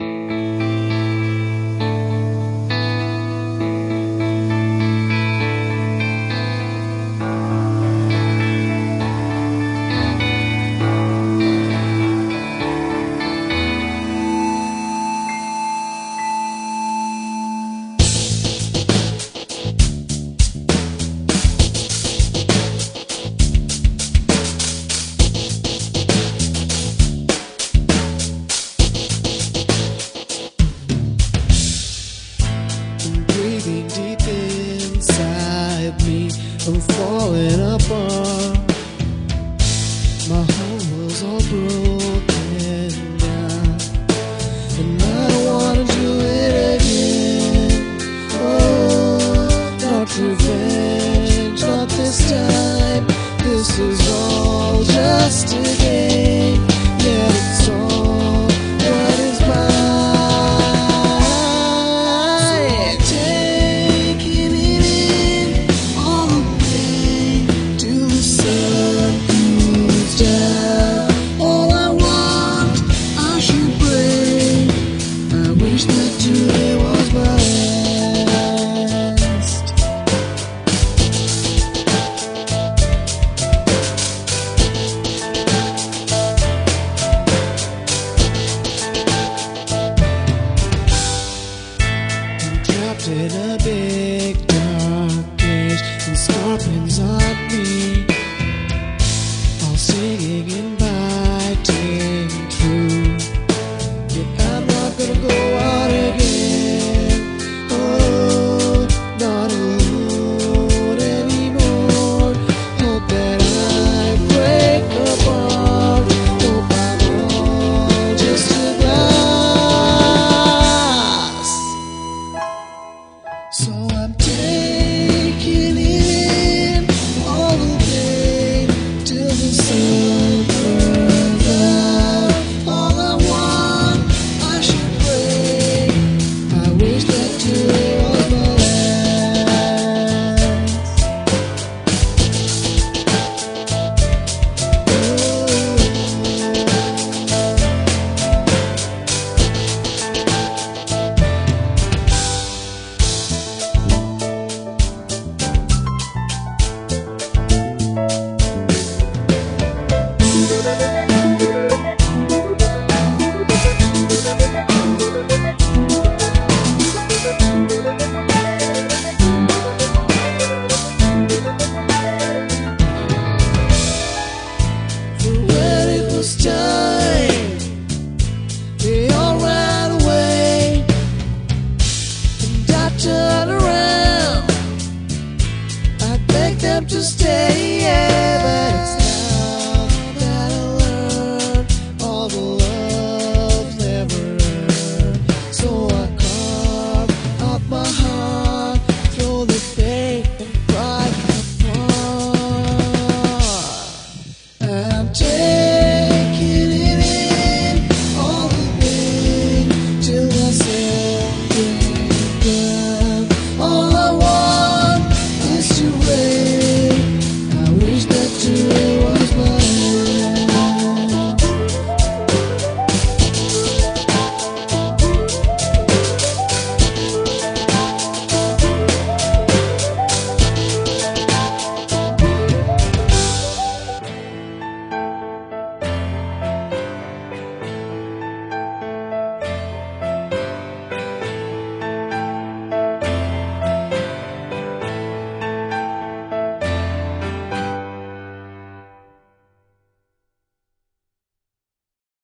you is all just a game. thick darkness and scorpions on me. day.